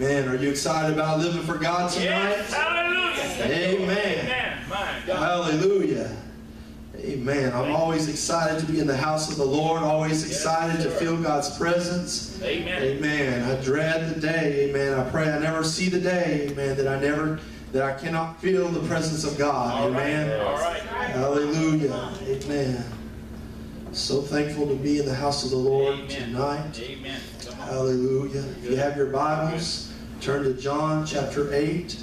Man, are you excited about living for God tonight? Yes, hallelujah. Amen. Amen. Hallelujah. Amen. I'm always excited to be in the house of the Lord, always excited to feel God's presence. Amen. Amen. I dread the day, amen. I pray I never see the day, amen, that I never that I cannot feel the presence of God. All right. Amen. All right. Hallelujah. Amen. So thankful to be in the house of the Lord Amen. tonight. Amen. Hallelujah. If you have your Bibles, turn to John chapter 8.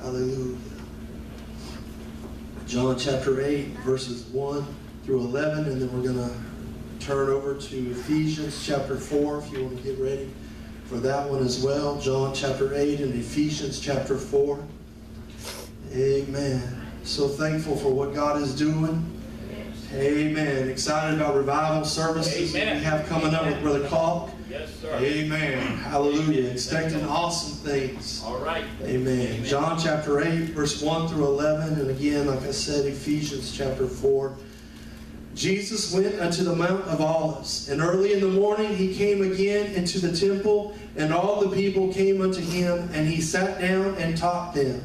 Hallelujah. John chapter 8, verses 1 through 11, and then we're going to turn over to Ephesians chapter 4 if you want to get ready for that one as well. John chapter 8 and Ephesians chapter 4. Amen. So thankful for what God is doing. Amen. Excited about revival services Amen. we have coming up with Brother Calk. Yes, sir. Amen. Hallelujah. Expecting awesome things. All right. Amen. John chapter 8, verse 1 through 11. And again, like I said, Ephesians chapter 4. Jesus went unto the Mount of Olives, and early in the morning he came again into the temple, and all the people came unto him, and he sat down and taught them.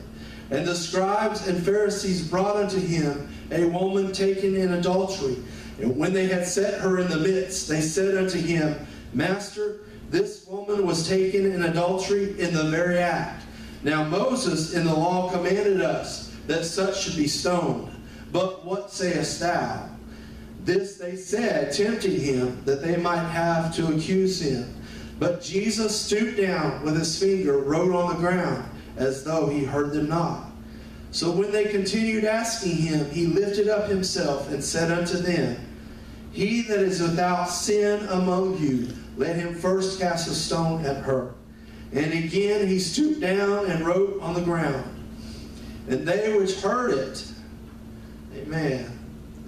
And the scribes and Pharisees brought unto him a woman taken in adultery. And when they had set her in the midst, they said unto him, Master, this woman was taken in adultery in the very act. Now Moses in the law commanded us that such should be stoned. But what sayest thou? This they said, tempting him, that they might have to accuse him. But Jesus stooped down with his finger, wrote on the ground, as though he heard them not. So when they continued asking him, he lifted up himself and said unto them, He that is without sin among you, let him first cast a stone at her. And again he stooped down and wrote on the ground. And they which heard it, amen,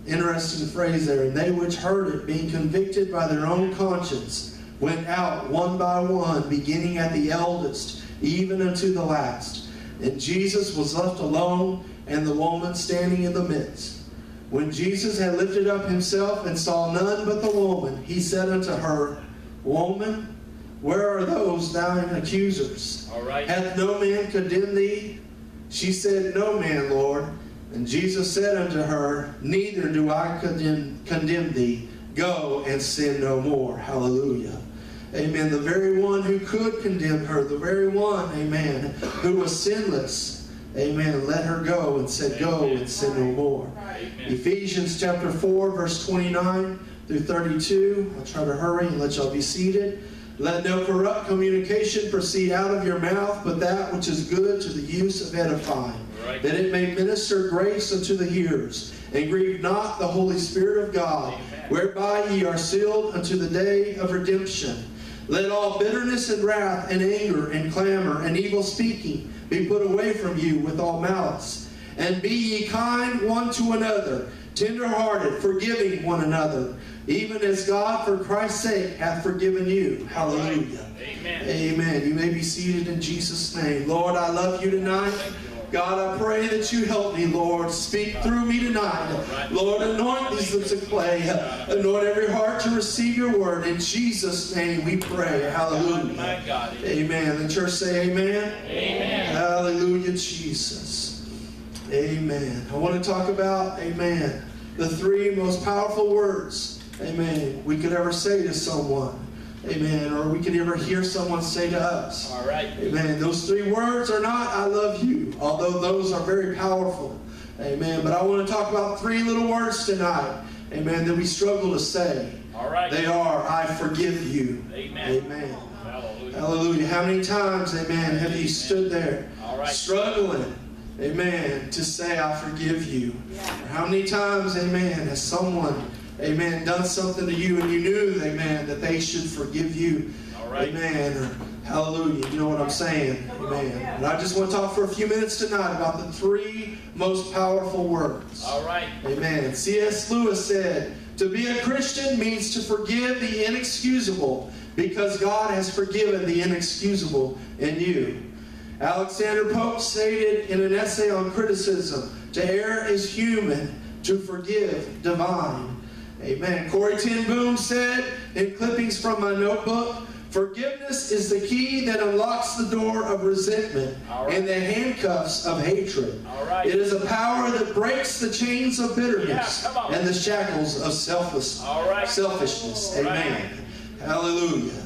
interesting phrase there, and they which heard it, being convicted by their own conscience, went out one by one, beginning at the eldest, even unto the last. And Jesus was left alone, and the woman standing in the midst. When Jesus had lifted up himself and saw none but the woman, he said unto her, Woman, where are those thine accusers? All right. Hath no man condemned thee? She said, No man, Lord. And Jesus said unto her, Neither do I condemn, condemn thee. Go and sin no more. Hallelujah. Amen. The very one who could condemn her, the very one, amen, who was sinless, amen, let her go and said, Go and sin no more. Amen. Ephesians chapter 4, verse 29 through 32. I'll try to hurry and let y'all be seated. Let no corrupt communication proceed out of your mouth, but that which is good to the use of edifying, Right. that it may minister grace unto the hearers. And grieve not the Holy Spirit of God, Amen. whereby ye are sealed unto the day of redemption. Let all bitterness and wrath and anger and clamor and evil speaking be put away from you with all malice. And be ye kind one to another, tenderhearted, forgiving one another, even as God for Christ's sake hath forgiven you. Hallelujah. Amen. Amen. You may be seated in Jesus' name. Lord, I love you tonight. God, I pray that you help me, Lord. Speak through me tonight. Lord, anoint these lips of clay. Anoint every heart to receive your word. In Jesus' name we pray. Hallelujah. Amen. The church say amen. Amen. Hallelujah, Jesus. Amen. I want to talk about, amen, the three most powerful words, amen, we could ever say to someone. Amen. Or we could ever hear someone say to us. All right. Amen. Those three words are not I love you, although those are very powerful. Amen. But I want to talk about three little words tonight. Amen. That we struggle to say. All right. They are I forgive you. Amen. Amen. Hallelujah. Hallelujah. How many times, amen, have you stood there All right. struggling, amen, to say, I forgive you? Or how many times, amen, has someone, amen, done something to you and you knew, amen, that they should forgive you? Right. Amen. Or, hallelujah. You know what I'm saying? Amen. And I just want to talk for a few minutes tonight about the three most powerful words. All right. Amen. C.S. Lewis said, To be a Christian means to forgive the inexcusable because God has forgiven the inexcusable in you. Alexander Pope stated in an essay on criticism, To err is human, to forgive divine. Amen. Corrie Ten Boom said in clippings from my notebook, Forgiveness is the key that unlocks the door of resentment right. and the handcuffs of hatred. Right. It is a power that breaks the chains of bitterness Yeah, and the shackles of selfless, right. selfishness. Amen. Hallelujah.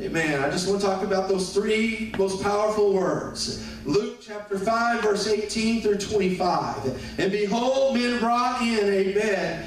Amen. I just want to talk about those three most powerful words. Luke chapter 5, verse 18 through 25. And behold, men brought in a bed,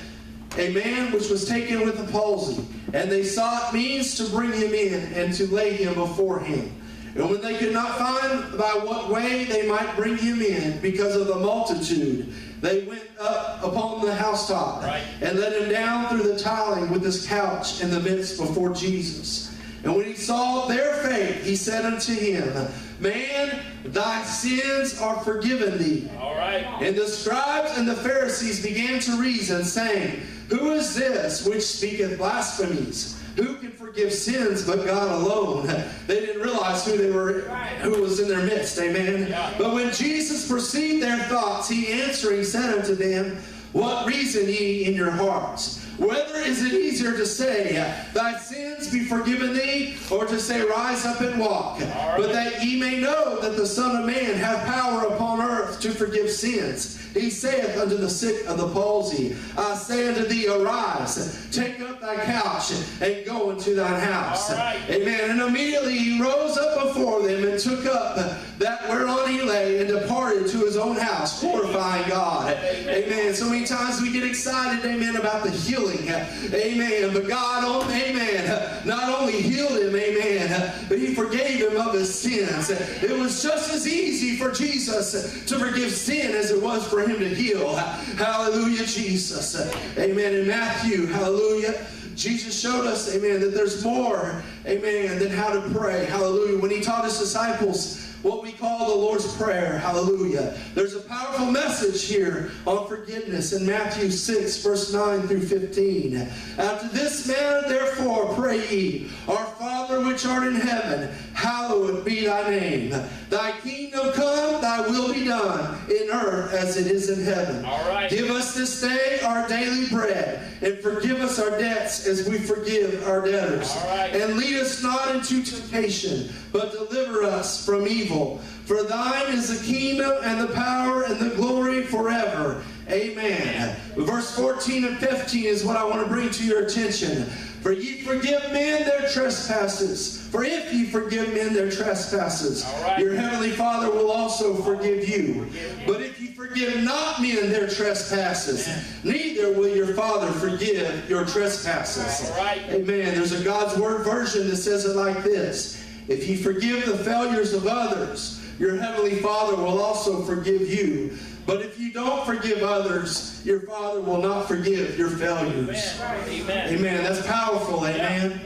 a man which was taken with a palsy, and they sought means to bring him in and to lay him before him. And when they could not find by what way they might bring him in because of the multitude, they went up upon the housetop Right. and let him down through the tiling with his couch in the midst before Jesus. And when he saw their faith, he said unto him, Man, thy sins are forgiven thee. All right. And the scribes and the Pharisees began to reason, saying, Who is this which speaketh blasphemies? Who can forgive sins but God alone? They didn't realize who they were, who was in their midst. Amen. Yeah. But when Jesus perceived their thoughts, he answering said unto them, What reason ye in your hearts? Whether is it easier to say, Thy sins be forgiven thee, or to say, Rise up and walk? right. But that ye may know that the Son of Man hath power upon earth to forgive sins. He saith unto the sick of the palsy, I say unto thee, arise, take up thy couch, and go into thine house. Right. Amen. And immediately he rose up before them and took up that whereon he lay and departed to his own house, glorifying God. Amen. So many times we get excited, amen, about the healing. Amen. But God, amen, not only healed him, amen, but he forgave him of his sins. It was just as easy for Jesus to forgive sin as it was for him to heal. Hallelujah, Jesus. Amen. In Matthew, hallelujah. Jesus showed us, amen, that there's more, amen, than how to pray. Hallelujah. When he taught his disciples what we call the Lord's Prayer. Hallelujah. There's a powerful message here on forgiveness in Matthew 6, verse 9 through 15. After this manner, therefore, pray ye, Our Father which art in heaven, hallowed be thy name. Thy kingdom come, thy will be done, in earth as it is in heaven. All right. Give us this day our daily bread, and forgive us our debts as we forgive our debtors. All right. And lead us not into temptation, but deliver us from evil. For thine is the kingdom and the power and the glory forever. Amen. Verse 14 and 15 is what I want to bring to your attention. For ye forgive men their trespasses. For if ye forgive men their trespasses, right. your heavenly Father will also forgive you. But if ye forgive not men their trespasses, neither will your Father forgive your trespasses. Right. Amen. There's a God's Word version that says it like this If ye forgive the failures of others, your heavenly Father will also forgive you. But if you don't forgive others, your Father will not forgive your failures. Amen. Amen. That's powerful. Amen.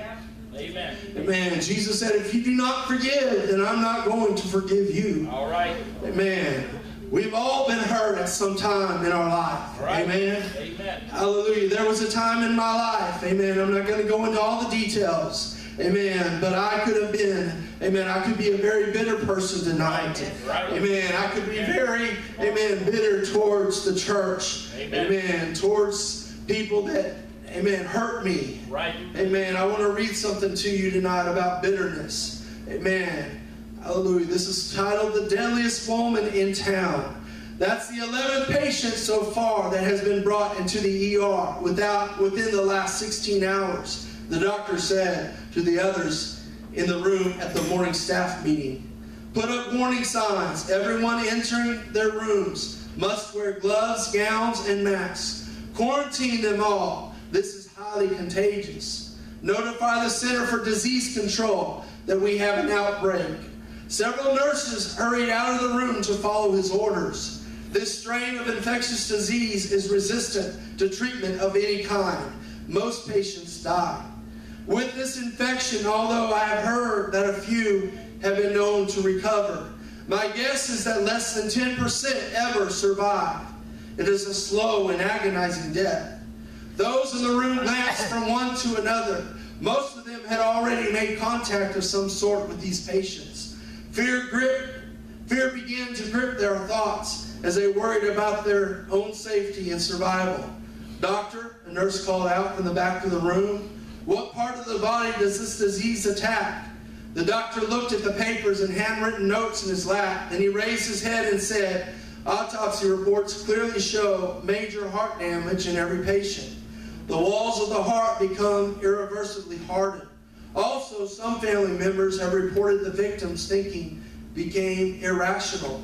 Amen. Amen. Jesus said, if you do not forgive, then I'm not going to forgive you. All right. Amen. We've all been hurt at some time in our life. Right. Amen. Amen. Hallelujah. There was a time in my life, amen. I'm not going to go into all the details, amen. But I could have been, amen. I could be a very bitter person tonight, amen. I could be very, amen, bitter towards the church, Amen. Towards people that, amen, hurt me, Right. Amen. I want to read something to you tonight about bitterness. Amen. Hallelujah. This is titled The Deadliest Woman in Town. That's the 11th patient so far that has been brought into the ER without, within the last 16 hours. The doctor said to the others in the room at the morning staff meeting, Put up warning signs. Everyone entering their rooms must wear gloves, gowns, and masks. Quarantine them all. This is highly contagious. Notify the Center for Disease Control that we have an outbreak. Several nurses hurried out of the room to follow his orders. This strain of infectious disease is resistant to treatment of any kind. Most patients die. With this infection, although I have heard that a few have been known to recover, my guess is that less than 10% ever survive. It is a slow and agonizing death. Those in the room glanced from one to another. Most of them had already made contact of some sort with these patients. Fear gripped, fear began to grip their thoughts as they worried about their own safety and survival. Doctor, a nurse called out from the back of the room, what part of the body does this disease attack? The doctor looked at the papers and handwritten notes in his lap. Then he raised his head and said, Autopsy reports clearly show major heart damage in every patient. The walls of the heart become irreversibly hardened. Also, some family members have reported the victim's thinking became irrational.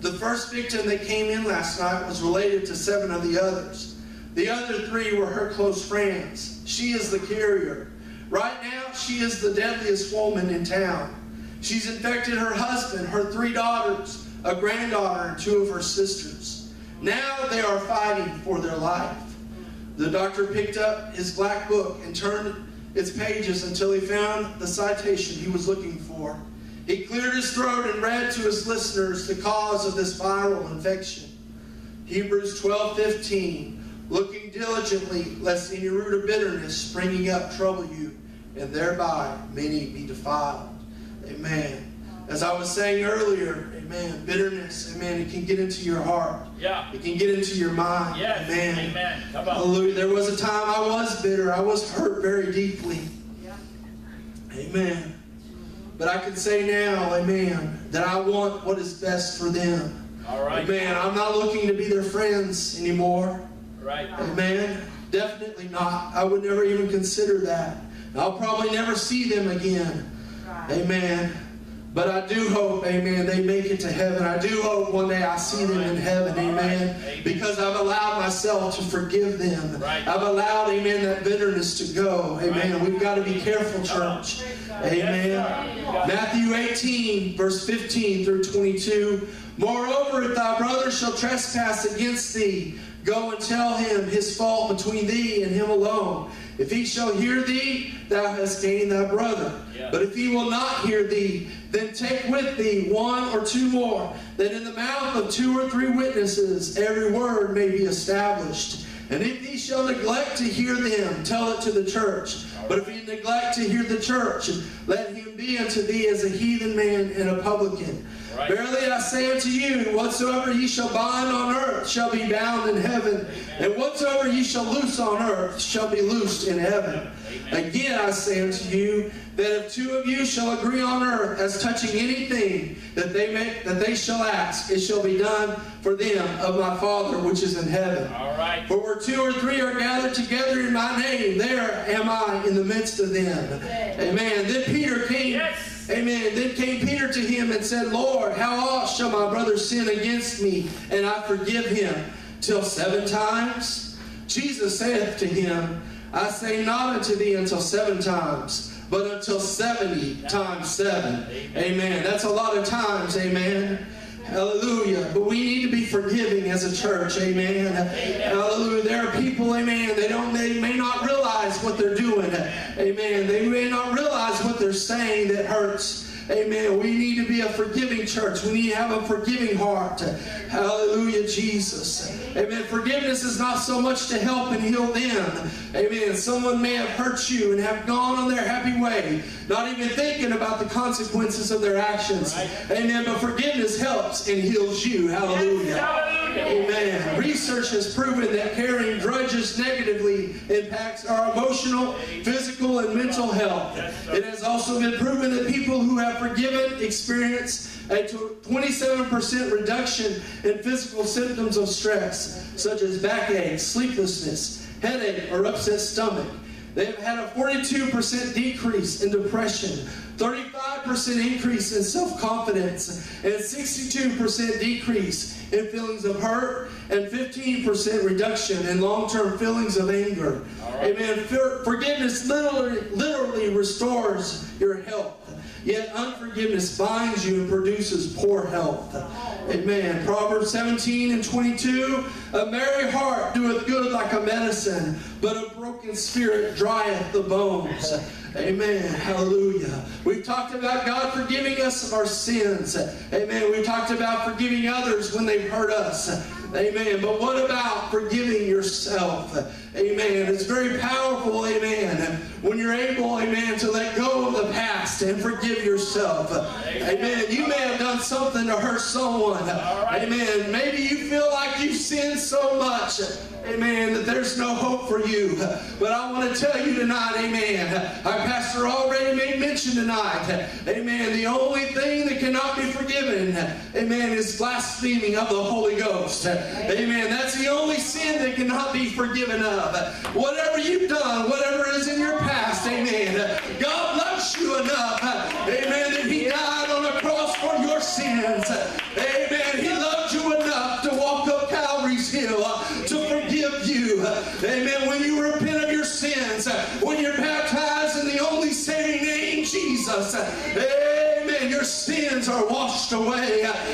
The first victim that came in last night was related to seven of the others. The other three were her close friends. She is the carrier. Right now, she is the deadliest woman in town. She's infected her husband, her three daughters, a granddaughter, and two of her sisters. Now they are fighting for their life. The doctor picked up his black book and turned its pages until he found the citation he was looking for. He cleared his throat and read to his listeners the cause of this viral infection. Hebrews 12 15, looking diligently lest any root of bitterness springing up trouble you, and thereby many be defiled. Amen. As I was saying earlier, amen, bitterness, amen, it can get into your heart. Yeah. It can get into your mind. Yes. Amen. Amen. Come on. Hallelujah. There was a time I was bitter. I was hurt very deeply. Yeah. Amen. But I can say now, amen, that I want what is best for them. All right. Amen. I'm not looking to be their friends anymore. Right. Amen. Definitely not. I would never even consider that. I'll probably never see them again. Amen. But I do hope, amen, they make it to heaven. I do hope one day I see them in heaven, amen. Because I've allowed myself to forgive them. Right. I've allowed, amen, that bitterness to go. Amen. Right. We've got to be careful, church. Amen. Matthew 18, verse 15 through 22. Moreover, if thy brother shall trespass against thee, go and tell him his fault between thee and him alone. If he shall hear thee, thou hast gained thy brother. Yeah. But if he will not hear thee, then take with thee one or two more, that in the mouth of two or three witnesses every word may be established. And if he shall neglect to hear them, tell it to the church. But if he neglect to hear the church, let him be unto thee as a heathen man and a publican. Right. Verily I say unto you, whatsoever ye shall bind on earth shall be bound in heaven, and whatsoever ye shall loose on earth shall be loosed in heaven. Again I say unto you, that if two of you shall agree on earth as touching anything that they may that they shall ask, it shall be done for them of my Father which is in heaven. All right. For where two or three are gathered together in my name, there am I in the midst of them. Amen. Then Peter came. Yes. Amen. Then came Peter to him and said, Lord, how oft shall my brother sin against me, and I forgive him? Till seven times? Jesus saith to him, I say not unto thee until seven times, but until seventy times seven. Amen. That's a lot of times. Amen. Hallelujah. But we need to be forgiving as a church. Amen. Hallelujah. There are people, amen, they don't they may not realize what they're doing. Amen. They may not realize what they're saying that hurts. Amen. We need to be a forgiving church. We need to have a forgiving heart. Hallelujah, Jesus. Amen. Forgiveness is not so much to help and heal them. Amen. Someone may have hurt you and have gone on their happy way, not even thinking about the consequences of their actions. Right. Amen. But forgiveness helps and heals you. Hallelujah. Hallelujah. Amen. Research has proven that carrying grudges negatively impacts our emotional, physical, and mental health. It has also been proven that people who have forgiven experience a 27% reduction in physical symptoms of stress, such as backache, sleeplessness, headache, or upset stomach. They have had a 42% decrease in depression, 35% increase in self confidence, and 62% decrease in feelings of hurt, and 15% reduction in long term feelings of anger. right. Amen. For- Forgiveness literally, literally restores your health. Yet unforgiveness binds you and produces poor health. Amen. Proverbs 17 and 22 A merry heart doeth good like a medicine, but a broken spirit drieth the bones. Amen. Hallelujah. We've talked about God forgiving us of our sins. Amen. We've talked about forgiving others when they've hurt us. Amen. But what about forgiving yourself? Amen. It's very powerful, amen, when you're able, amen, to let go of the past and forgive yourself. Amen. You may have done something to hurt someone. Amen. Maybe you feel like you've sinned so much. Amen. That there's no hope for you. But I want to tell you tonight, amen. Our pastor already mention tonight. Amen. The only thing that cannot be forgiven, amen, is blaspheming of the Holy Ghost. Amen. That's the only sin that cannot be forgiven of. Whatever you've done, whatever is in your past, amen. God loves you enough, amen, that He died on the cross for your sins. Amen. Washed away,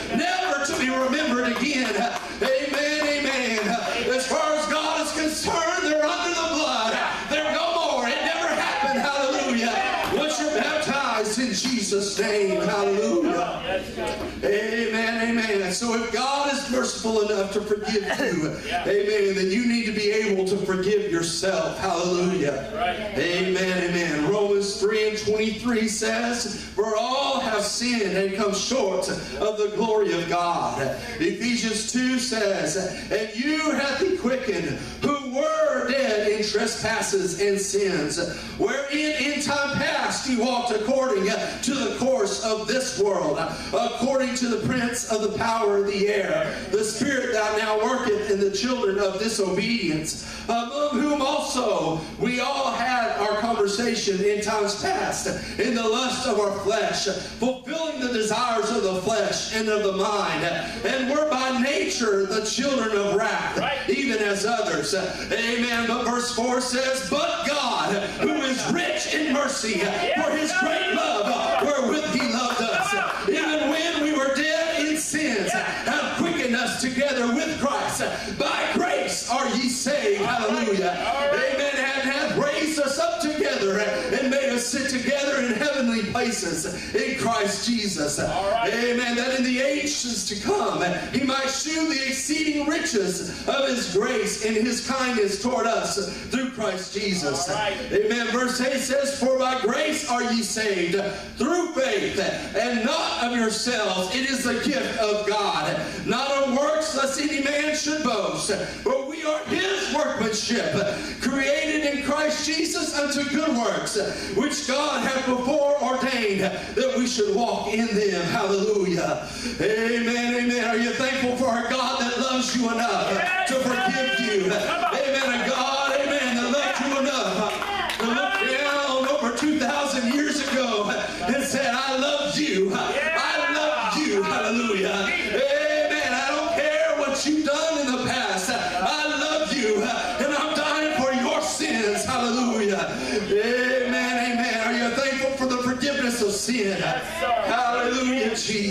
merciful enough to forgive you, amen, then you need to be able to forgive yourself. Hallelujah. Amen, amen. Romans 3 and 23 says, For all have sinned and come short of the glory of God. Ephesians 2 says, And you hath he quickened, who were dead in trespasses and sins, wherein in time past you walked according to the course of this world, according to the prince of the power of the air, the spirit that now worketh in the children of disobedience, among whom also we all had our conversation in times past, in the lust of our flesh, fulfilling the desires of the flesh and of the mind, and were by nature the children of wrath, Right. even as others. Amen. But verse 4 says, But God, who is rich in mercy, for his great love, wherewith he loved us, even when we were dead in sins, have quickened us together with Christ. By grace are ye saved. Hallelujah. Amen. And hath raised us up together and made us sit together in heavenly places in Christ Jesus. right. Amen. That in the ages to come he might shew the exceeding riches of his grace and his kindness toward us through Christ Jesus. Right. Amen. Verse 8 says, For by grace are ye saved through faith, and not of yourselves. It is the gift of God, not of works, lest any man should boast. For we are his workmanship, created in Christ Jesus unto good works, which God hath before ordained that we should walk in them. Hallelujah. Amen. Amen. Are you thankful for a God that loves you enough to forgive you? Amen. A God,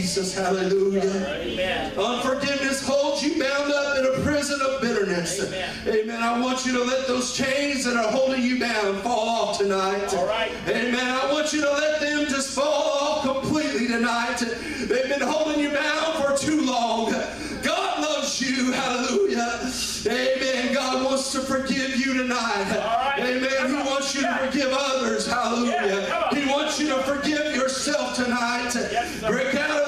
Jesus. Hallelujah. Amen. Unforgiveness holds you bound up in a prison of bitterness. Amen. Amen. I want you to let those chains that are holding you bound fall off tonight. All right. Amen. I want you to let them just fall off completely tonight. They've been holding you bound for too long. God loves you. Hallelujah. Amen. God wants to forgive you tonight. right. Amen. He wants you to forgive others. Hallelujah. Yeah. He wants you to forgive yourself tonight. Yes. Break out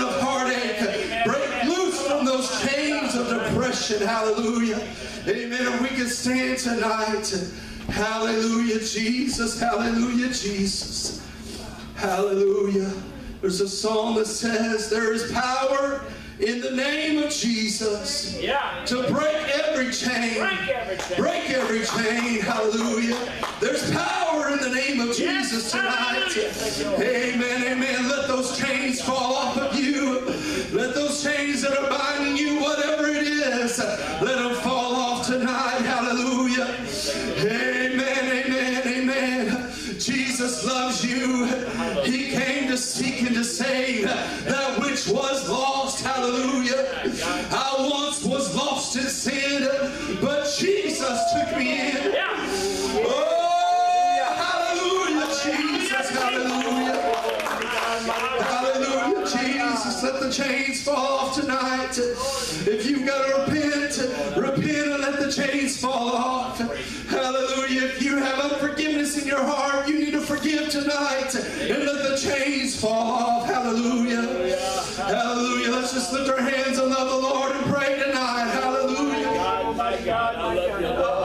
of that prison of heartache. Break loose from those chains of depression. Hallelujah. Amen. And we can stand tonight. Hallelujah, Jesus. Hallelujah, Jesus. Hallelujah. There's a song that says, There is power in the name of Jesus Yeah. to break every chain. Break everything. Break every chain. Hallelujah. There's power in the name of Jesus tonight. Amen. Amen. Let those chains fall off once was lost in sin, but Jesus took me in. Yeah. Oh, hallelujah, Jesus. Hallelujah. Hallelujah, Jesus. Let the chains fall off tonight. If you've got to repent, repent and let the chains fall off your heart, you need to forgive tonight and let the chains fall off. Hallelujah. Hallelujah. Let's just lift our hands and love the Lord and pray tonight. Hallelujah. My God, I love you.